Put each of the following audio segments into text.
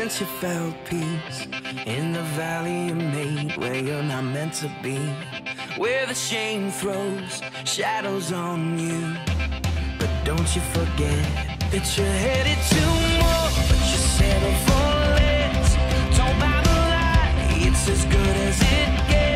since you found peace in the valley you made where you're not meant to be, where the shame throws shadows on you. But don't you forget that you're headed to more, but you settle for less. Don't buy the lie, it's as good as it gets.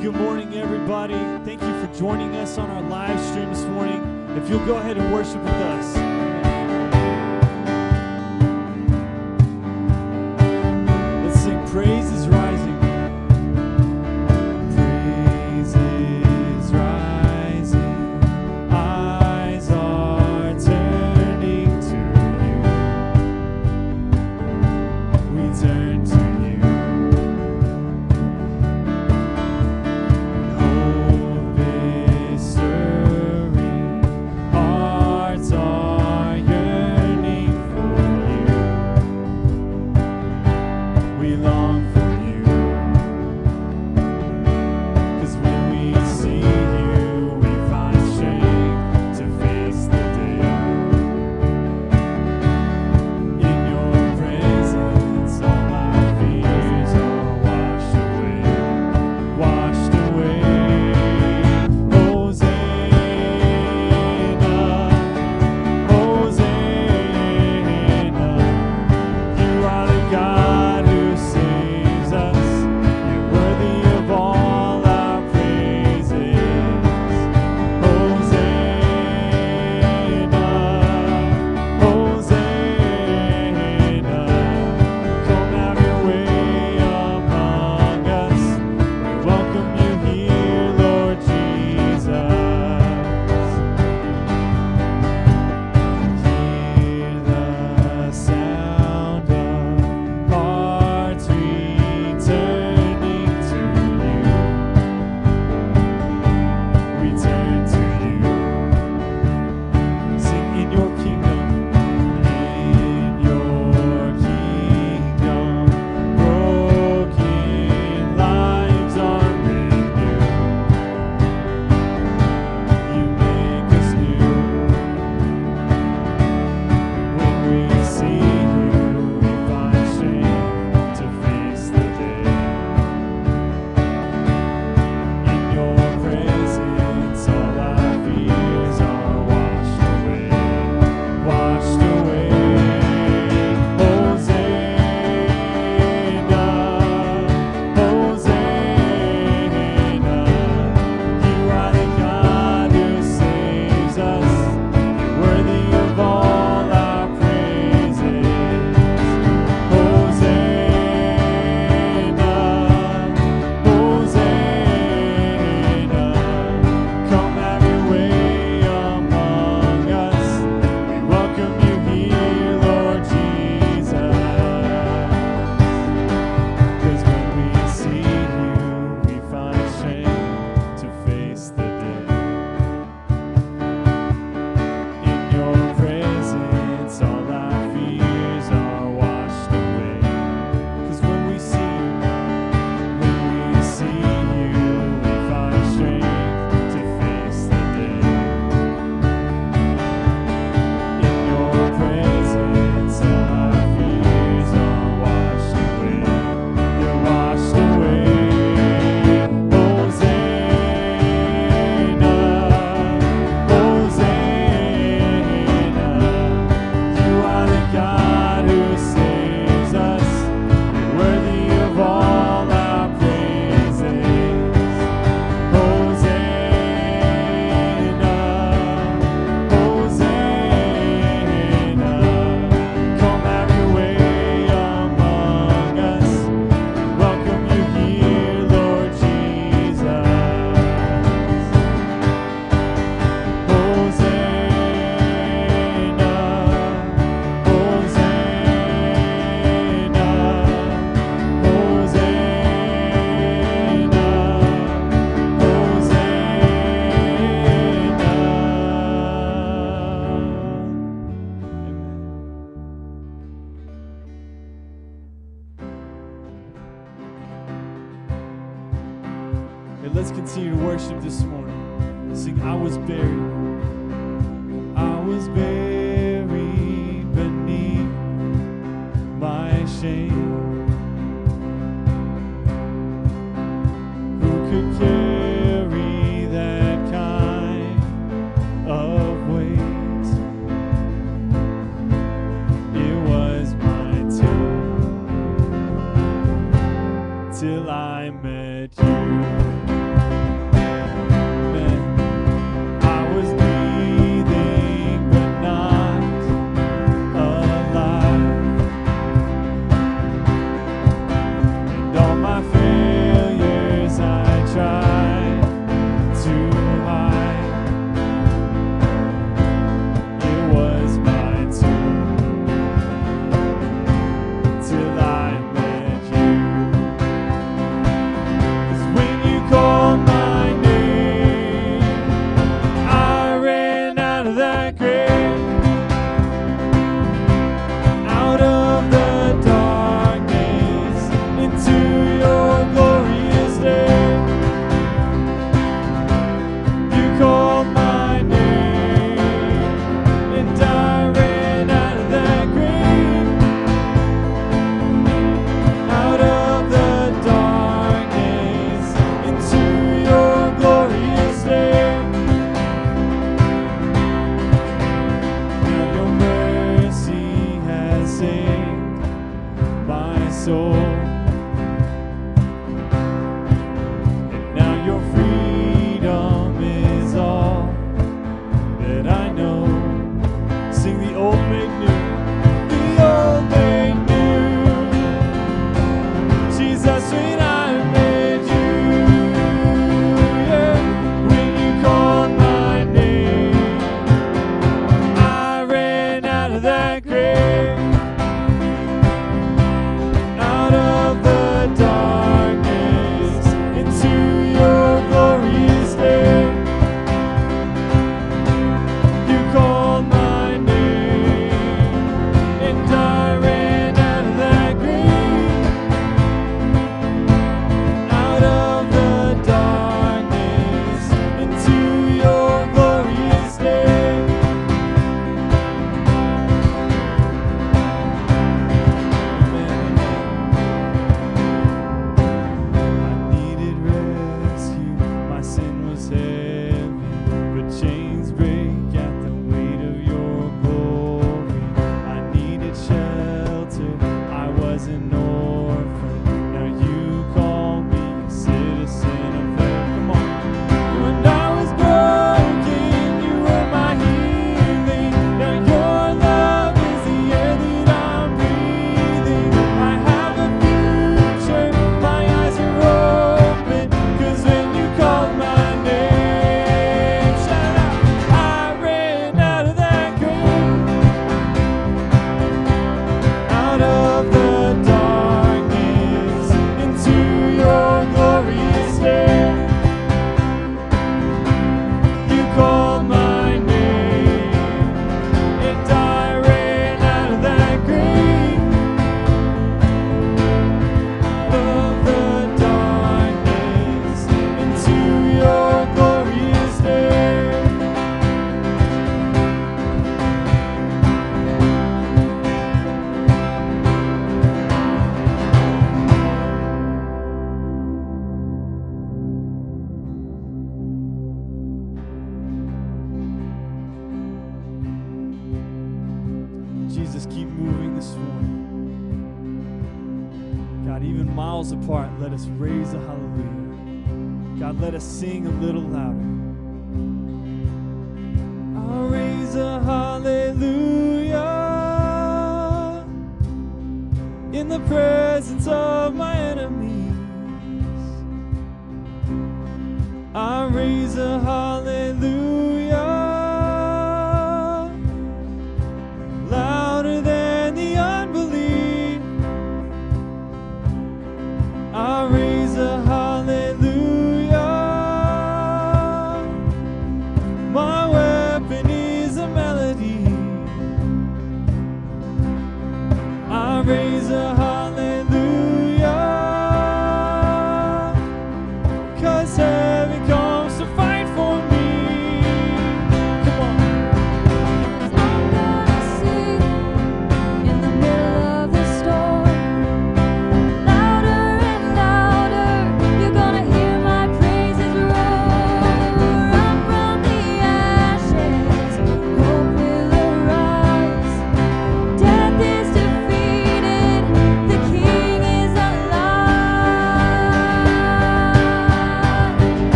good morning, everybody. Thank you for joining us on our live stream this morning. If you'll go ahead and worship with us.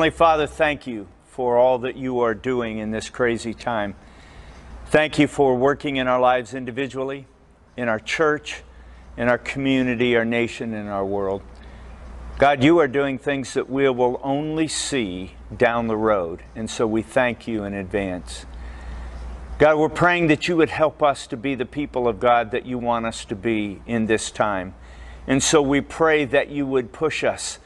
Heavenly Father, thank you for all that you are doing in this crazy time. Thank you for working in our lives individually, in our church, in our community, our nation, and our world. God, you are doing things that we will only see down the road, and so we thank you in advance. God, we're praying that you would help us to be the people of God that you want us to be in this time. And so we pray that you would push us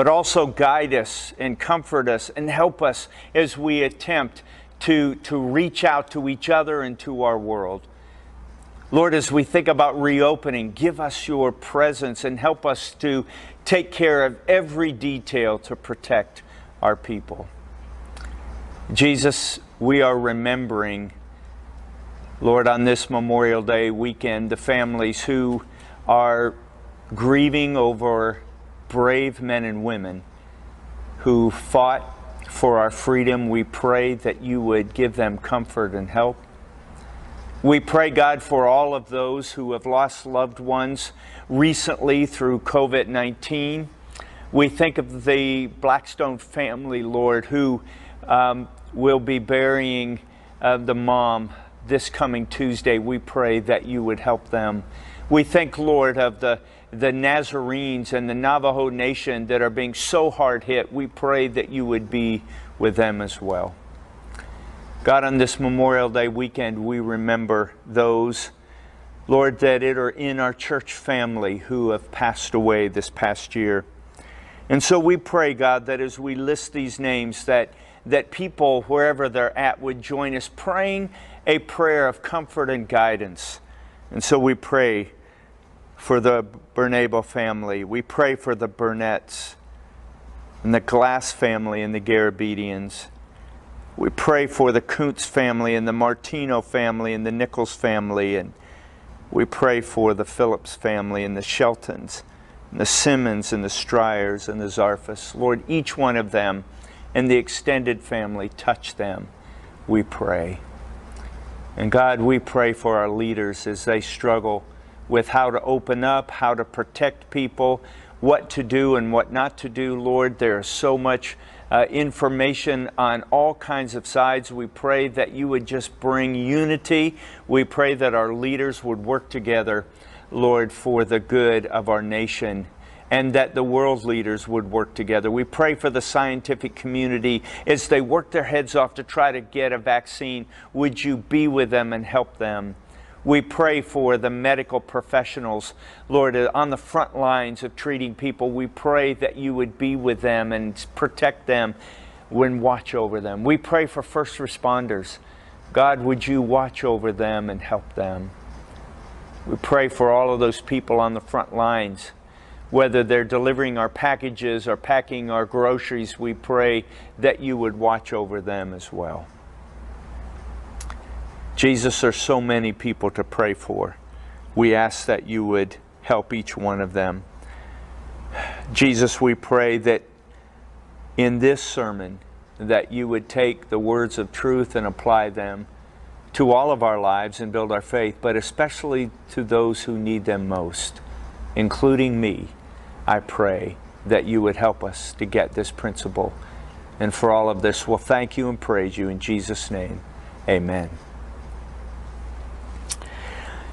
but also guide us and comfort us and help us as we attempt to, to reach out to each other and to our world. Lord, as we think about reopening, give us your presence and help us to take care of every detail to protect our people. Jesus, we are remembering, Lord, on this Memorial Day weekend, the families who are grieving over brave men and women who fought for our freedom. We pray that you would give them comfort and help. We pray, God, for all of those who have lost loved ones recently through COVID 19. We think of the Blackstone family, Lord, who um, will be burying uh, the mom this coming Tuesday. We pray that you would help them. We think, Lord, of the the Nazarenes and the Navajo Nation that are being so hard hit, we pray that you would be with them as well. God, on this Memorial Day weekend, we remember those, Lord, that it are in our church family who have passed away this past year. And so we pray, God, that as we list these names, that, that people, wherever they're at, would join us praying a prayer of comfort and guidance. And so we pray for the Bernabo family. We pray for the Burnetts and the Glass family and the Garabedians. We pray for the Kuntz family and the Martino family and the Nichols family. And we pray for the Phillips family and the Sheltons and the Simmons and the Stryers and the Zarfus. Lord, each one of them and the extended family, touch them, we pray. And God, we pray for our leaders as they struggle with how to open up, how to protect people, what to do and what not to do. Lord, there is so much uh, information on all kinds of sides. We pray that you would just bring unity. We pray that our leaders would work together, Lord, for the good of our nation and that the world leaders would work together. We pray for the scientific community as they work their heads off to try to get a vaccine. Would you be with them and help them? We pray for the medical professionals, Lord, on the front lines of treating people. We pray that you would be with them and protect them and watch over them. We pray for first responders. God, would you watch over them and help them? We pray for all of those people on the front lines, whether they're delivering our packages or packing our groceries. We pray that you would watch over them as well. Jesus, there's so many people to pray for. We ask that you would help each one of them. Jesus, we pray that in this sermon that you would take the words of truth and apply them to all of our lives and build our faith, but especially to those who need them most, including me. I pray that you would help us to get this principle. And for all of this, we'll thank you and praise you in Jesus' name. Amen.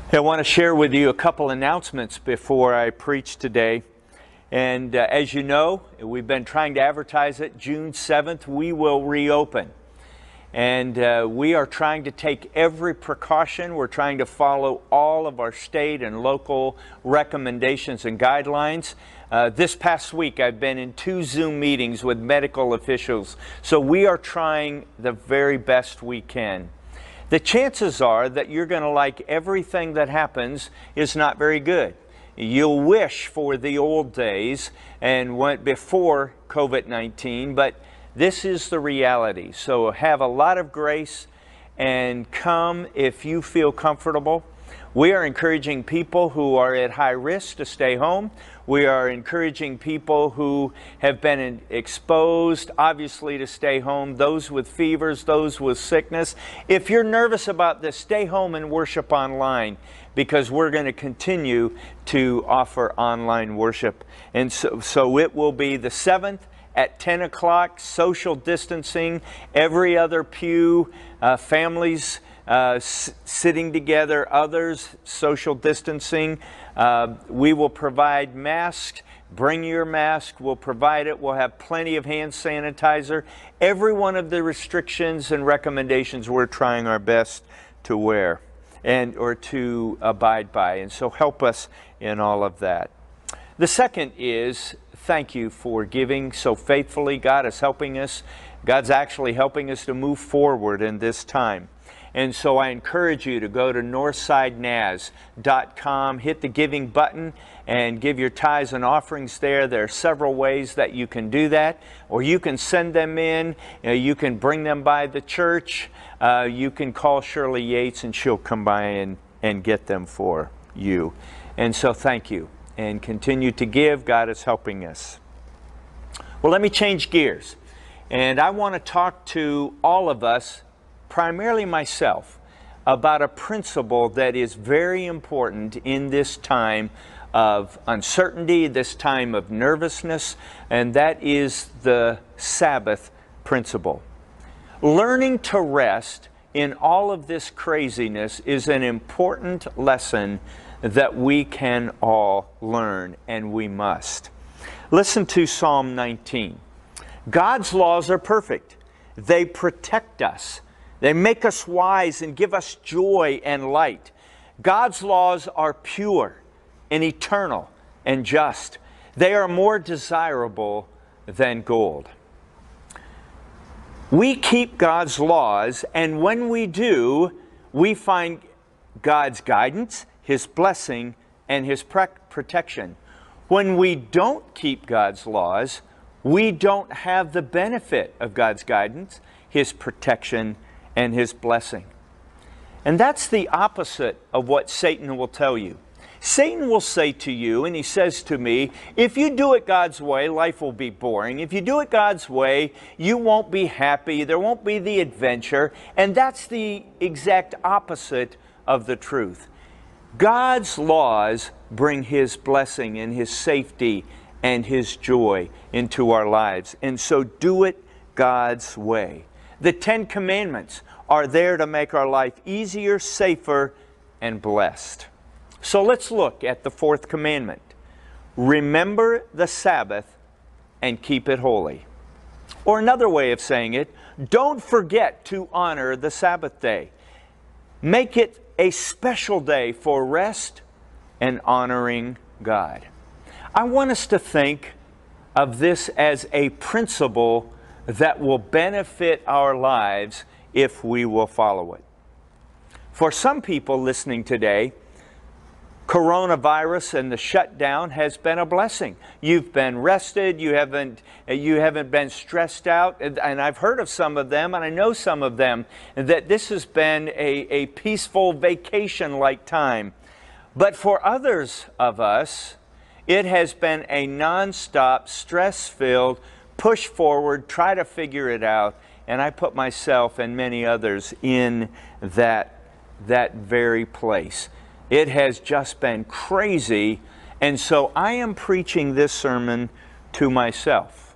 I want to share with you a couple announcements before I preach today. And uh, as you know, we've been trying to advertise it. June 7th, we will reopen. And uh, we are trying to take every precaution. We're trying to follow all of our state and local recommendations and guidelines. Uh, this past week, I've been in two Zoom meetings with medical officials. So we are trying the very best we can. The chances are that you're going to like everything that happens is not very good. You'll wish for the old days and went before COVID 19, but this is the reality. So have a lot of grace and come if you feel comfortable. We are encouraging people who are at high risk to stay home. We are encouraging people who have been exposed, obviously, to stay home, those with fevers, those with sickness. If you're nervous about this, stay home and worship online because we're going to continue to offer online worship. And so, so it will be the 7th at 10 o'clock, social distancing, every other pew, uh, families uh, sitting together, others social distancing. Uh, we will provide masks. Bring your mask. We'll provide it. We'll have plenty of hand sanitizer. Every one of the restrictions and recommendations we're trying our best to wear and or to abide by. And so help us in all of that. The second is thank you for giving so faithfully. God is helping us. God's actually helping us to move forward in this time. And so I encourage you to go to northsidenaz.com, hit the giving button, and give your tithes and offerings there. There are several ways that you can do that, or you can send them in, you, know, you can bring them by the church, uh, you can call Shirley Yates, and she'll come by and, and get them for you. And so thank you, and continue to give. God is helping us. Well, let me change gears. And I want to talk to all of us, primarily myself, about a principle that is very important in this time of uncertainty, this time of nervousness, and that is the Sabbath principle. Learning to rest in all of this craziness is an important lesson that we can all learn, and we must. Listen to Psalm 19. God's laws are perfect. They protect us. They make us wise and give us joy and light. God's laws are pure and eternal and just. They are more desirable than gold. We keep God's laws, and when we do, we find God's guidance, His blessing, and His protection. When we don't keep God's laws, we don't have the benefit of God's guidance, His protection, and His blessing. And that's the opposite of what Satan will tell you. Satan will say to you, and he says to me, if you do it God's way, life will be boring. If you do it God's way, you won't be happy. There won't be the adventure. And that's the exact opposite of the truth. God's laws bring His blessing and His safety and His joy into our lives. And so do it God's way. The Ten Commandments are there to make our life easier, safer, and blessed. So let's look at the fourth commandment remember the Sabbath and keep it holy. Or another way of saying it, don't forget to honor the Sabbath day. Make it a special day for rest and honoring God. I want us to think of this as a principle that will benefit our lives if we will follow it. For some people listening today, coronavirus and the shutdown has been a blessing. You've been rested, you haven't you haven't been stressed out, and, I've heard of some of them and I know some of them that this has been a, a peaceful vacation like time. But for others of us, it has been a nonstop, stress-filled push forward, try to figure it out, and I put myself and many others in that that very place. It has just been crazy. And so I am preaching this sermon to myself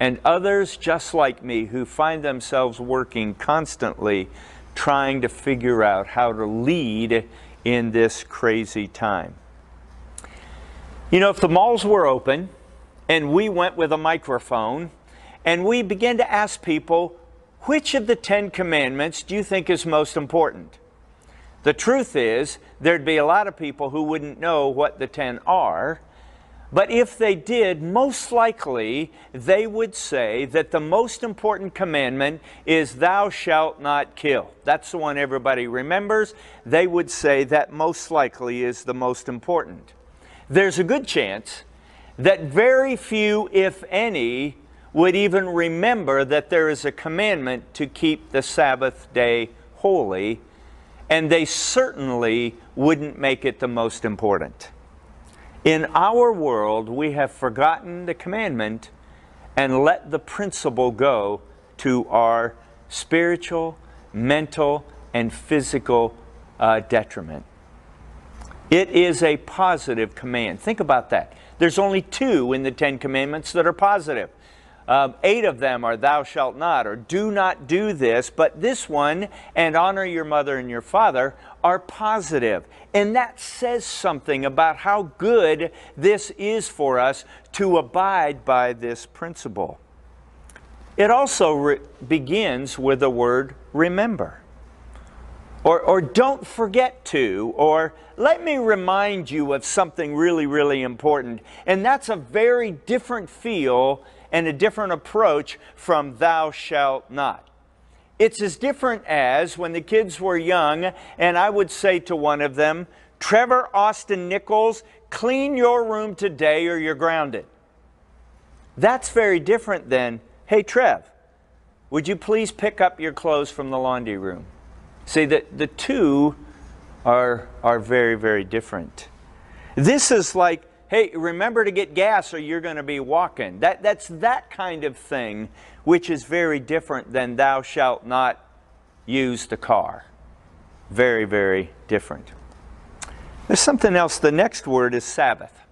and others just like me who find themselves working constantly trying to figure out how to lead in this crazy time. You know, if the malls were open and we went with a microphone and we begin to ask people, which of the Ten Commandments do you think is most important? The truth is, there'd be a lot of people who wouldn't know what the ten are. But if they did, most likely they would say that the most important commandment is, Thou shalt not kill. That's the one everybody remembers. They would say that most likely is the most important. There's a good chance that very few, if any, would even remember that there is a commandment to keep the Sabbath day holy and they certainly wouldn't make it the most important. In our world, we have forgotten the commandment and let the principle go to our spiritual, mental, and physical uh, detriment. It is a positive command. Think about that. There's only two in the Ten Commandments that are positive. Um, eight of them are thou shalt not or do not do this, but this one and honor your mother and your father are positive. And that says something about how good this is for us to abide by this principle. It also re- begins with the word remember. Or, or don't forget to, or let me remind you of something really, really important. And that's a very different feel and a different approach from thou shalt not. It's as different as when the kids were young, and I would say to one of them, Trevor Austin Nichols, clean your room today or you're grounded. That's very different than, hey, Trev, would you please pick up your clothes from the laundry room? See, the, the two are, are very, very different. This is like, hey, remember to get gas or you're going to be walking. That, that's that kind of thing, which is very different than thou shalt not use the car. Very, very different. There's something else. The next word is Sabbath.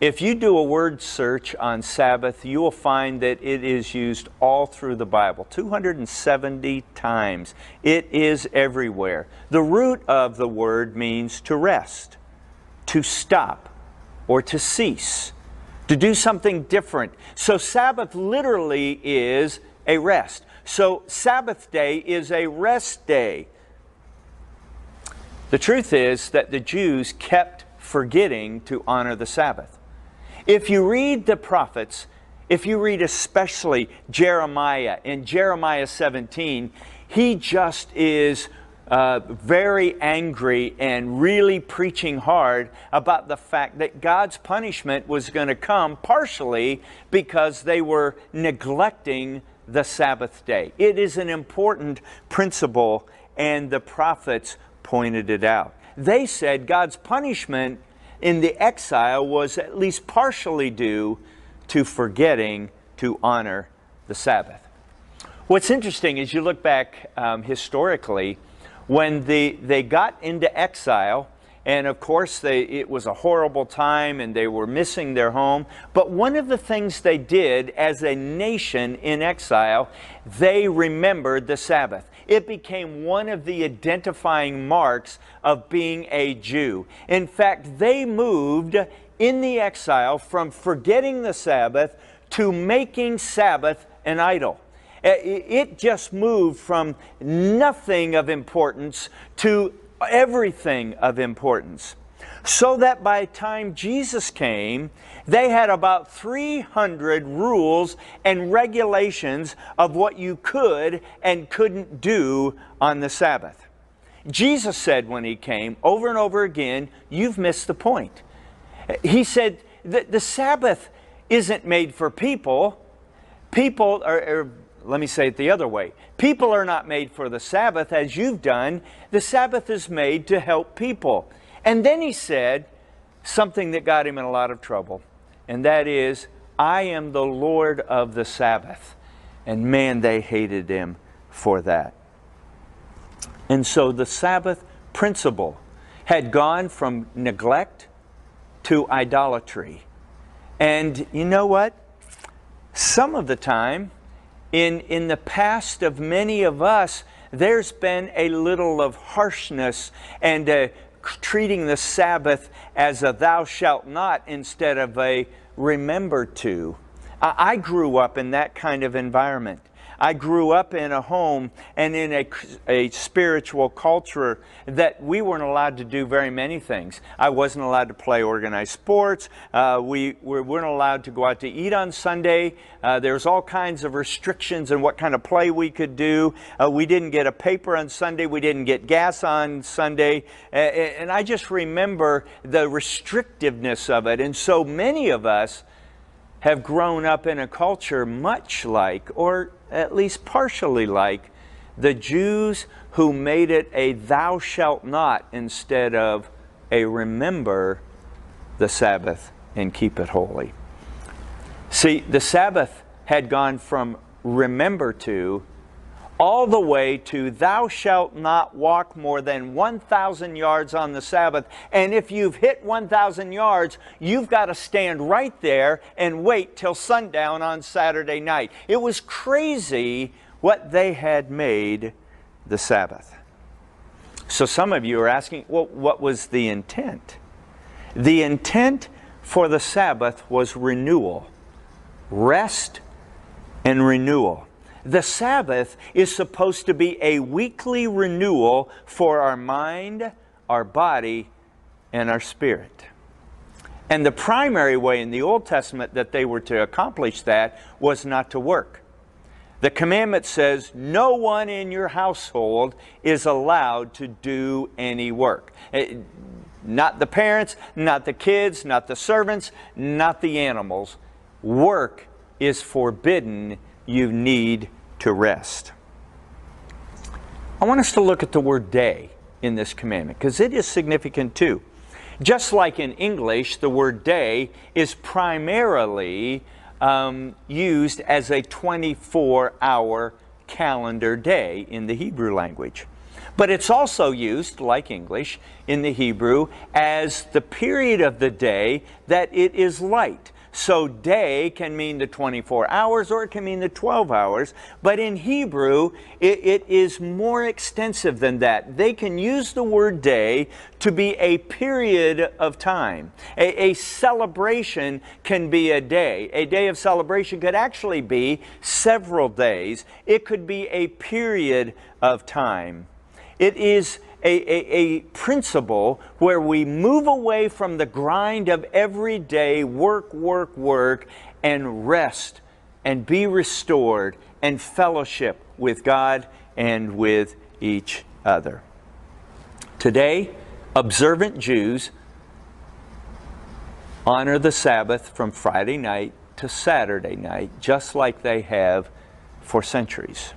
If you do a word search on Sabbath, you will find that it is used all through the Bible 270 times. It is everywhere. The root of the word means to rest, to stop, or to cease, to do something different. So, Sabbath literally is a rest. So, Sabbath day is a rest day. The truth is that the Jews kept forgetting to honor the Sabbath. If you read the prophets, if you read especially Jeremiah in Jeremiah 17, he just is uh, very angry and really preaching hard about the fact that God's punishment was going to come partially because they were neglecting the Sabbath day. It is an important principle, and the prophets pointed it out. They said God's punishment in the exile was at least partially due to forgetting to honor the Sabbath. What's interesting is you look back um, historically, when the, they got into exile, and of course they, it was a horrible time and they were missing their home. But one of the things they did as a nation in exile, they remembered the Sabbath. It became one of the identifying marks of being a Jew. In fact, they moved in the exile from forgetting the Sabbath to making Sabbath an idol. Eh, it it just moved from nothing of importance to everything of importance. So that by the time Jesus came, they had about 300 rules and regulations of what you could and couldn't do on the Sabbath. Jesus said when he came over and over again, You've missed the point. He said that the Sabbath isn't made for people. People are, are- let me say it the other way. People are not made for the Sabbath as you've done. The Sabbath is made to help people. And then he said something that got him in a lot of trouble, and that is, I am the Lord of the Sabbath. And man, they hated him for that. And so the Sabbath principle had gone from neglect to idolatry. And you know what? Some of the time, in, in the past of many of us, there's been a little of harshness and uh, treating the Sabbath as a thou shalt not instead of a remember to. I, I grew up in that kind of environment. I grew up in a home and in a, a spiritual culture that we weren't allowed to do very many things. I wasn't allowed to play organized sports. Uh, we, we weren't allowed to go out to eat on Sunday. Uh, there was all kinds of restrictions on what kind of play we could do. Uh, we didn't get a paper on Sunday. We didn't get gas on Sunday. And I just remember the restrictiveness of it. And so many of us have grown up in a culture much like, or at least partially like, the Jews who made it a thou shalt not instead of a remember the Sabbath and keep it holy. See, the Sabbath had gone from remember to all the way to thou shalt not walk more than 1,000 yards on the Sabbath. And if you've hit 1,000 yards, you've got to stand right there and wait till sundown on Saturday night. It was crazy what they had made the Sabbath. So some of you are asking, well, what was the intent? The intent for the Sabbath was renewal, rest, and renewal. The Sabbath is supposed to be a weekly renewal for our mind, our body, and our spirit. And the primary way in the Old Testament that they were to accomplish that was not to work. The commandment says no one in your household is allowed to do any work. Eh, Not the parents, not the kids, not the servants, not the animals. Work is forbidden. You need to rest. I want us to look at the word day in this commandment because it is significant too. Just like in English, the word day is primarily um, used as a 24 hour calendar day in the Hebrew language. But it's also used, like English, in the Hebrew as the period of the day that it is light. So day can mean the 24 hours or it can mean the 12 hours. But in Hebrew, it, it is more extensive than that. They can use the word day to be a period of time. A, a celebration can be a day. A day of celebration could actually be several days. It could be a period of time. It is a, a, a principle where we move away from the grind of everyday work, work, work, and rest and be restored and fellowship with God and with each other. Today, observant Jews honor the Sabbath from Friday night to Saturday night, just like they have for centuries.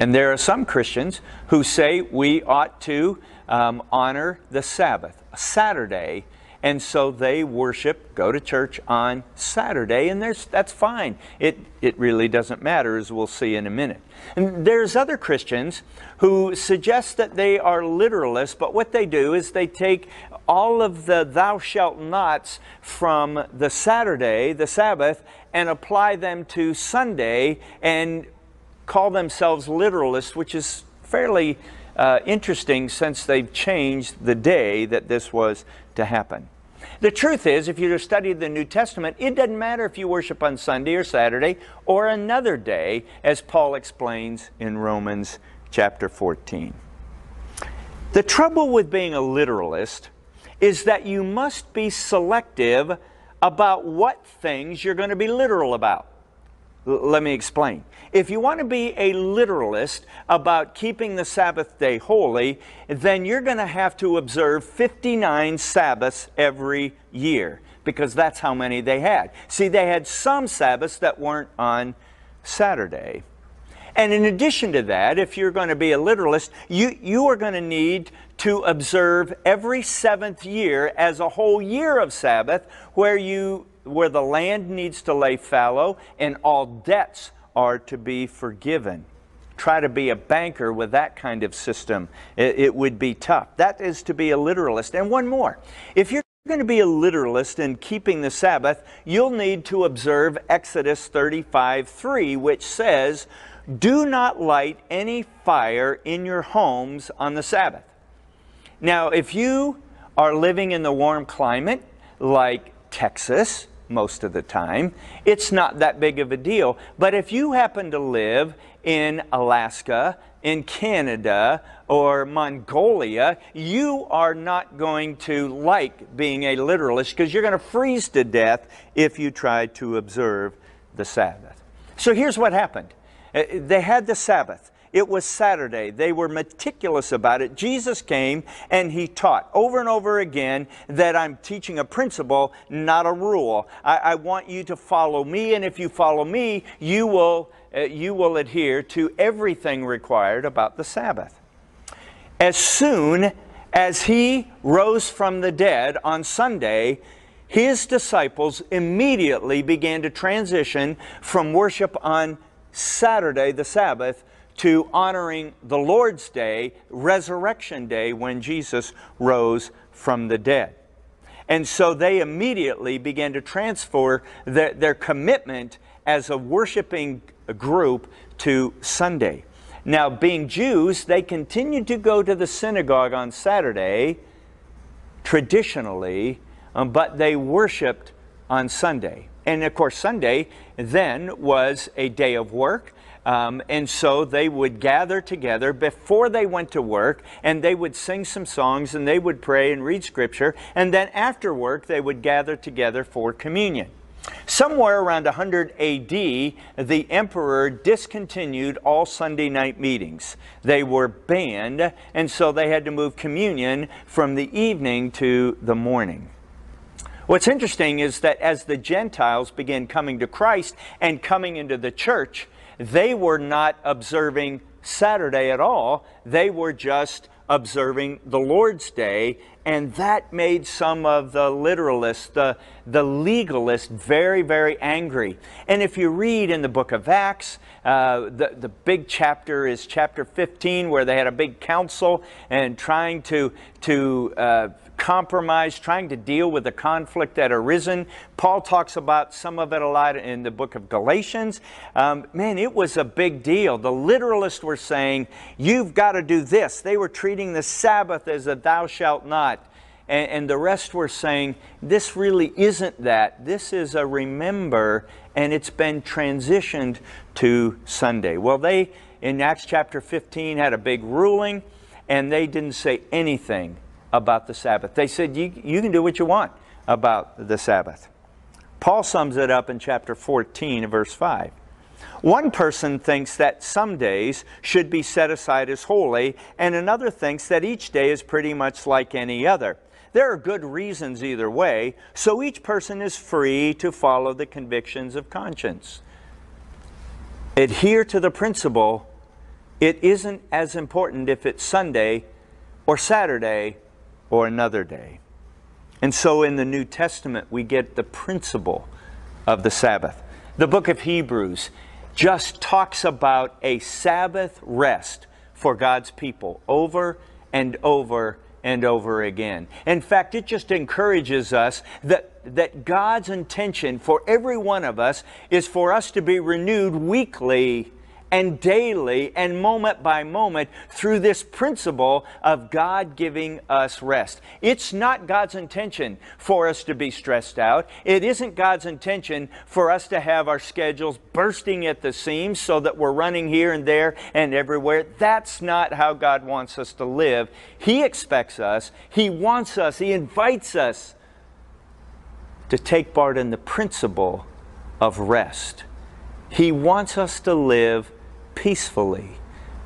And there are some Christians who say we ought to um, honor the Sabbath, Saturday, and so they worship, go to church on Saturday, and that's fine. It, it really doesn't matter, as we'll see in a minute. And there's other Christians who suggest that they are literalists, but what they do is they take all of the thou shalt nots from the Saturday, the Sabbath, and apply them to Sunday and call themselves literalists, which is fairly uh, interesting since they've changed the day that this was to happen. The truth is, if you study the New Testament, it doesn't matter if you worship on Sunday or Saturday or another day, as Paul explains in Romans chapter 14. The trouble with being a literalist is that you must be selective about what things you're going to be literal about. L- let me explain. If you want to be a literalist about keeping the Sabbath day holy, then you're going to have to observe 59 Sabbaths every year because that's how many they had. See, they had some Sabbaths that weren't on Saturday. And in addition to that, if you're going to be a literalist, you, you are going to need to observe every seventh year as a whole year of Sabbath where you where the land needs to lay fallow and all debts are to be forgiven. Try to be a banker with that kind of system. It, it would be tough. That is to be a literalist. And one more. If you're going to be a literalist in keeping the Sabbath, you'll need to observe Exodus 35 3, which says, Do not light any fire in your homes on the Sabbath. Now, if you are living in the warm climate like Texas, most of the time, it's not that big of a deal. But if you happen to live in Alaska, in Canada, or Mongolia, you are not going to like being a literalist because you're going to freeze to death if you try to observe the Sabbath. So here's what happened Uh, they had the Sabbath. It was Saturday. They were meticulous about it. Jesus came and he taught over and over again that I'm teaching a principle, not a rule. I, I want you to follow me, and if you follow me, you will, uh, you will adhere to everything required about the Sabbath. As soon as he rose from the dead on Sunday, his disciples immediately began to transition from worship on Saturday, the Sabbath, to honoring the Lord's Day, Resurrection Day, when Jesus rose from the dead. And so they immediately began to transfer their, their commitment as a worshiping group to Sunday. Now, being Jews, they continued to go to the synagogue on Saturday traditionally, um, but they worshiped on Sunday. And of course, Sunday then was a day of work. Um, and so they would gather together before they went to work and they would sing some songs and they would pray and read scripture. And then after work, they would gather together for communion. Somewhere around 100 AD, the emperor discontinued all Sunday night meetings. They were banned, and so they had to move communion from the evening to the morning. What's interesting is that as the Gentiles began coming to Christ and coming into the church, they were not observing Saturday at all. They were just observing the Lord's Day, and that made some of the literalists, the, the legalists, very, very angry. And if you read in the book of Acts, uh, the, the big chapter is chapter 15, where they had a big council and trying to, to uh, compromise, trying to deal with the conflict that arisen. Paul talks about some of it a lot in the book of Galatians. Um, man, it was a big deal. The literalists were saying, You've got to do this. They were treating the Sabbath as a thou shalt not. And, and the rest were saying, This really isn't that. This is a remember, and it's been transitioned to Sunday. Well, they, in Acts chapter 15, had a big ruling, and they didn't say anything about the Sabbath. They said, you, you can do what you want about the Sabbath. Paul sums it up in chapter 14, verse 5. One person thinks that some days should be set aside as holy, and another thinks that each day is pretty much like any other. There are good reasons either way, so each person is free to follow the convictions of conscience. Adhere to the principle it isn't as important if it's Sunday or Saturday or another day. And so in the New Testament, we get the principle of the Sabbath. The book of Hebrews just talks about a Sabbath rest for God's people over and over and over again. In fact, it just encourages us that, that God's intention for every one of us is for us to be renewed weekly and daily and moment by moment through this principle of God giving us rest. It's not God's intention for us to be stressed out. It isn't God's intention for us to have our schedules bursting at the seams so that we're running here and there and everywhere. That's not how God wants us to live. He expects us, He wants us, He invites us to take part in the principle of rest. He wants us to live peacefully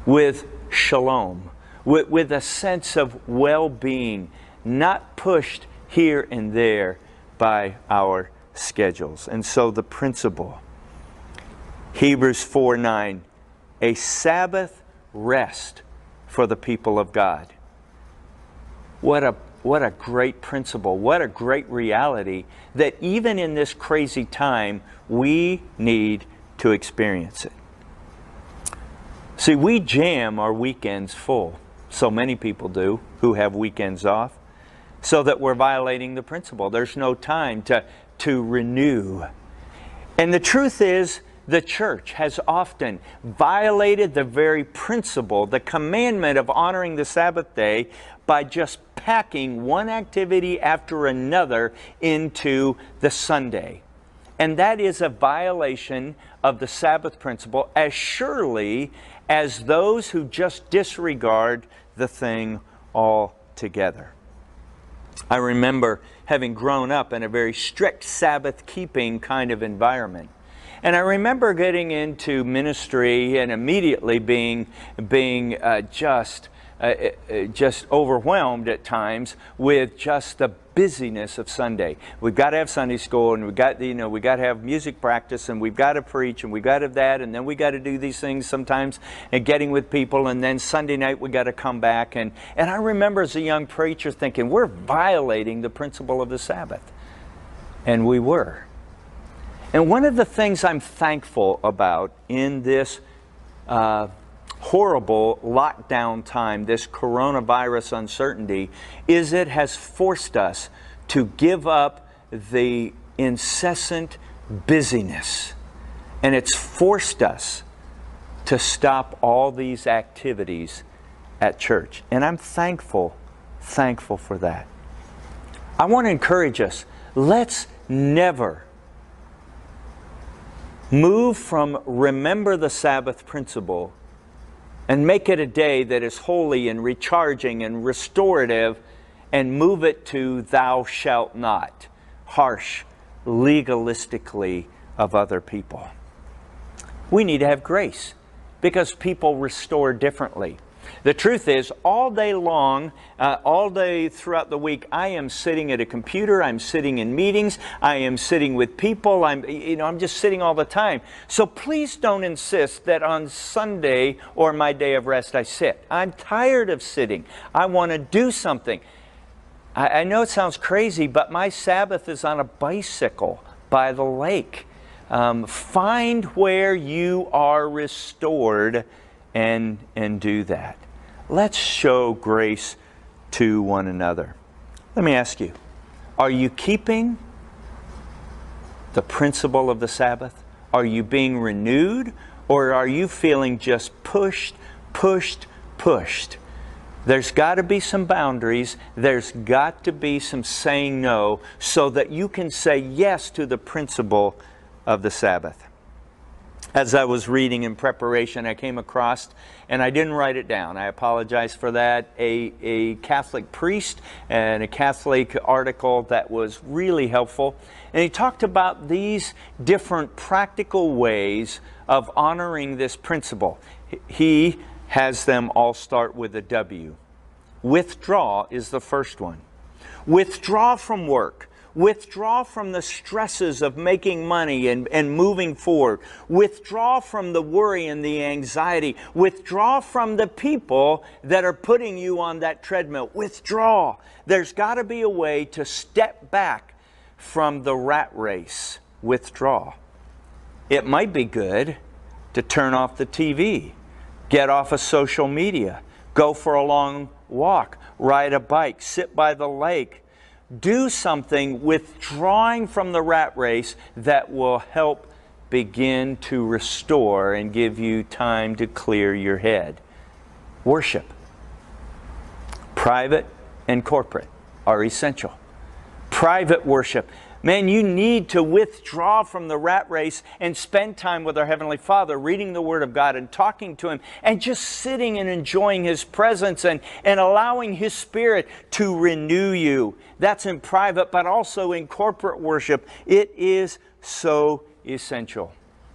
with shalom, with, with a sense of well being, not pushed here and there by our schedules. And so the principle Hebrews 4 9, a Sabbath rest for the people of God. What a what a great principle, what a great reality that even in this crazy time, we need to experience it. See, we jam our weekends full. So many people do who have weekends off, so that we're violating the principle. There's no time to, to renew. And the truth is, the church has often violated the very principle, the commandment of honoring the Sabbath day by just packing one activity after another into the Sunday. And that is a violation of the Sabbath principle as surely as those who just disregard the thing altogether. I remember having grown up in a very strict Sabbath keeping kind of environment. And I remember getting into ministry and immediately being, being uh, just, uh, uh, just overwhelmed at times with just the busyness of Sunday. We've got to have Sunday school, and we've got you know we got to have music practice, and we've got to preach, and we've got to have that, and then we got to do these things sometimes, and getting with people, and then Sunday night we got to come back, and and I remember as a young preacher thinking we're violating the principle of the Sabbath, and we were. And one of the things I'm thankful about in this uh, horrible lockdown time, this coronavirus uncertainty, is it has forced us to give up the incessant busyness. And it's forced us to stop all these activities at church. And I'm thankful, thankful for that. I want to encourage us let's never move from remember the Sabbath principle and make it a day that is holy and recharging and restorative and move it to thou shalt not, harsh, legalistically of other people. We need to have grace because people restore differently. The truth is, all day long, uh, all day throughout the week, I am sitting at a computer. I'm sitting in meetings. I am sitting with people. I'm, you know, I'm just sitting all the time. So please don't insist that on Sunday or my day of rest I sit. I'm tired of sitting. I want to do something. I, I know it sounds crazy, but my Sabbath is on a bicycle by the lake. Um, find where you are restored and, and do that. Let's show grace to one another. Let me ask you are you keeping the principle of the Sabbath? Are you being renewed? Or are you feeling just pushed, pushed, pushed? There's got to be some boundaries. There's got to be some saying no so that you can say yes to the principle of the Sabbath as I was reading in preparation, I came across, and I didn't write it down. I apologize for that. A, a Catholic priest and a Catholic article that was really helpful. And he talked about these different practical ways of honoring this principle. He has them all start with a W. Withdraw is the first one. Withdraw from work. Withdraw from the stresses of making money and, and moving forward. Withdraw from the worry and the anxiety. Withdraw from the people that are putting you on that treadmill. Withdraw. There's got to be a way to step back from the rat race. Withdraw. It might be good to turn off the TV, get off of social media, go for a long walk, ride a bike, sit by the lake do something withdrawing from the rat race that will help begin to restore and give you time to clear your head. Worship, private and corporate, are essential. Private worship. Man, you need to withdraw from the rat race and spend time with our Heavenly Father, reading the Word of God and talking to Him, and just sitting and enjoying His presence and, and allowing His Spirit to renew you. That's in private, but also in corporate worship. It is so essential.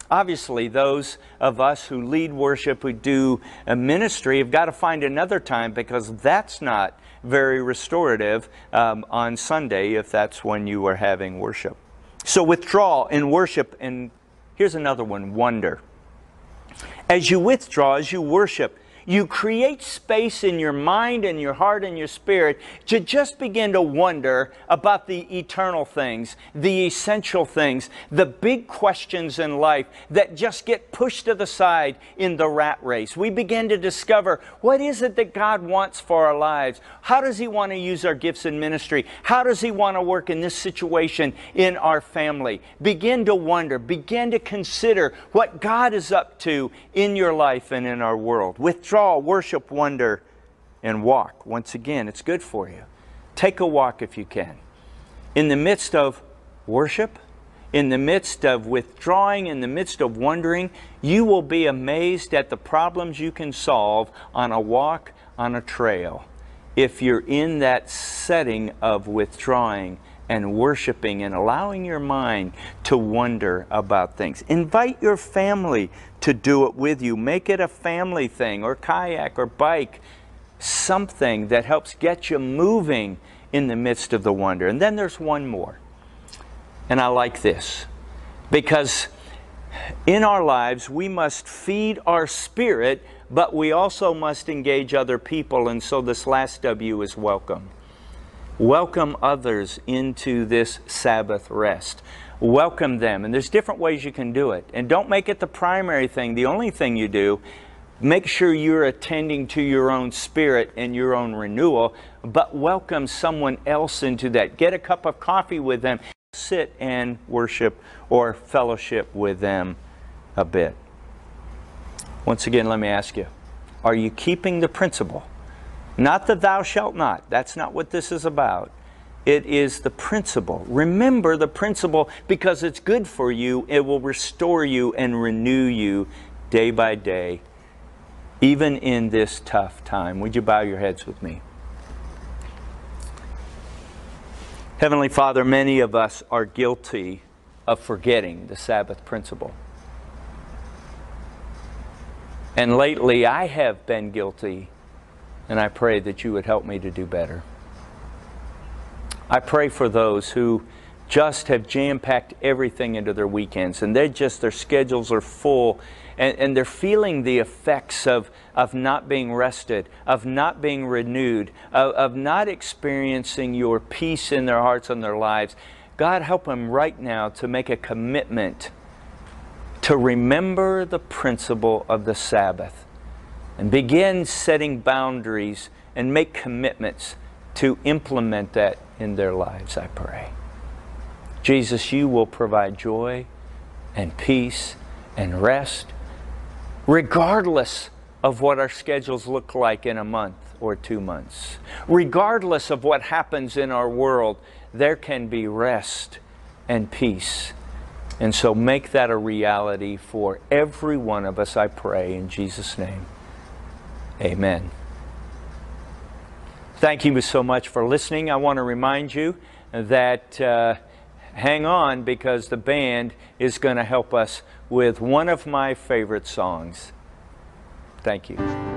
Obviously, those of us who lead worship, who do a ministry, have got to find another time because that's not very restorative um, on Sunday if that's when you are having worship. So, withdrawal in worship, and here's another one wonder. As you withdraw, as you worship, you create space in your mind and your heart and your spirit to just begin to wonder about the eternal things, the essential things, the big questions in life that just get pushed to the side in the rat race. We begin to discover what is it that God wants for our lives? How does He want to use our gifts in ministry? How does He want to work in this situation in our family? Begin to wonder, begin to consider what God is up to in your life and in our world. Withdraw, worship, wonder, and walk. Once again, it's good for you. Take a walk if you can. In the midst of worship, in the midst of withdrawing, in the midst of wondering, you will be amazed at the problems you can solve on a walk on a trail if you're in that setting of withdrawing and worshiping and allowing your mind to wonder about things. Invite your family to do it with you. Make it a family thing, or kayak, or bike, something that helps get you moving in the midst of the wonder. And then there's one more. And I like this because in our lives we must feed our spirit, but we also must engage other people. And so this last W is welcome. Welcome others into this Sabbath rest. Welcome them. And there's different ways you can do it. And don't make it the primary thing, the only thing you do. Make sure you're attending to your own spirit and your own renewal, but welcome someone else into that. Get a cup of coffee with them. Sit and worship or fellowship with them a bit. Once again, let me ask you are you keeping the principle? Not the thou shalt not. That's not what this is about. It is the principle. Remember the principle because it's good for you. It will restore you and renew you day by day, even in this tough time. Would you bow your heads with me? Heavenly Father, many of us are guilty of forgetting the Sabbath principle. And lately I have been guilty, and I pray that you would help me to do better. I pray for those who just have jam packed everything into their weekends and they just, their schedules are full and, and they're feeling the effects of, of not being rested, of not being renewed, of, of not experiencing your peace in their hearts and their lives. God, help them right now to make a commitment to remember the principle of the Sabbath and begin setting boundaries and make commitments to implement that in their lives, I pray. Jesus, you will provide joy and peace and rest, regardless of what our schedules look like in a month or two months. Regardless of what happens in our world, there can be rest and peace. And so make that a reality for every one of us, I pray, in Jesus' name. Amen. Thank you so much for listening. I want to remind you that uh, hang on because the band is going to help us with one of my favorite songs. Thank you.